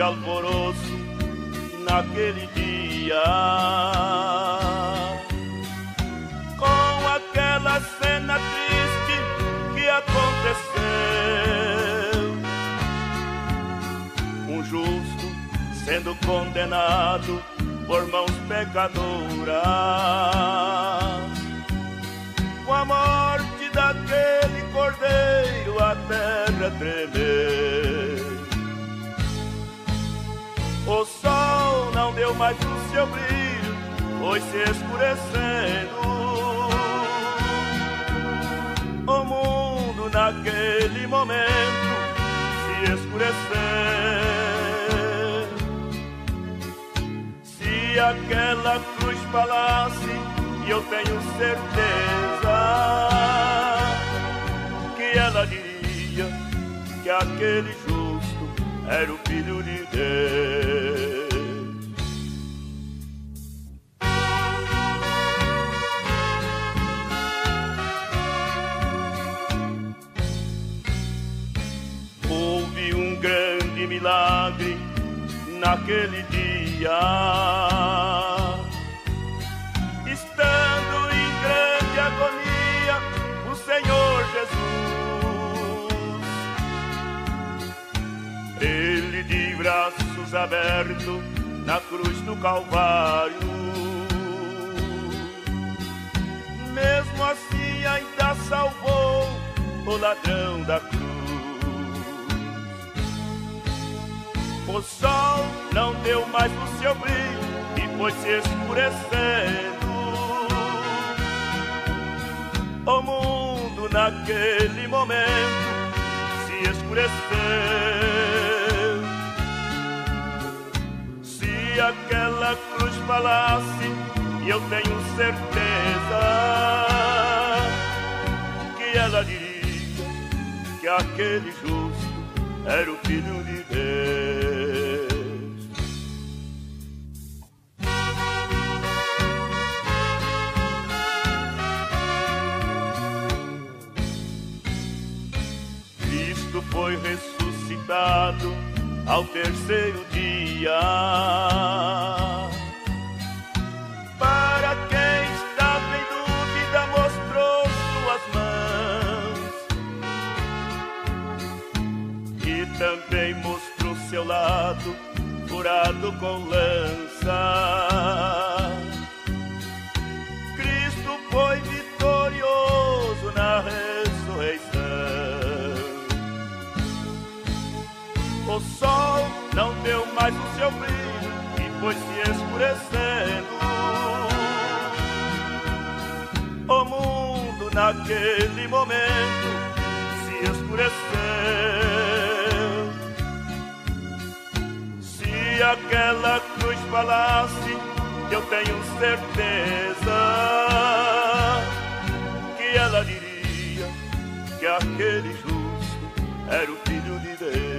grande alvoroço naquele dia. Com aquela cena triste que aconteceu. Um justo sendo condenado por mãos pecadoras. Com a morte daquele cordeiro, a terra tremer. Mais o seu brilho, foi se escurecendo. O mundo naquele momento se escureceu. aquela cruz falasse, e eu tenho certeza que ela diria que aquele justo era o filho de Deus. Milagre naquele dia. Estando em grande agonia, o Senhor Jesus, Ele de braços abertos na cruz do Calvário. Mesmo assim, ainda salvou o ladrão da cruz. O sol não deu mais o seu brilho e foi se escurecendo. O mundo naquele momento se escureceu. Se aquela cruz falasse, e eu tenho certeza que ela diria que aquele justo era o filho de Deus. Foi ressuscitado ao terceiro dia. Para quem estava em dúvida, mostrou suas mãos e também mostrou seu lado curado com lança. O sol não deu mais o seu brilho e foi se escurecendo. O mundo naquele momento se escureceu. Se aquela cruz falasse, eu tenho certeza que ela diria que aquele justo era o filho de Deus.